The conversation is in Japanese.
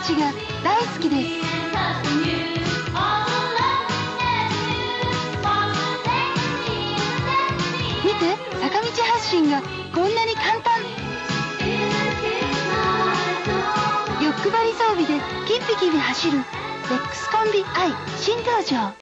ちが大好きです見て坂道発進がこんなに簡単欲張り装備でキッピキビ走るレックスコンビ i 新登場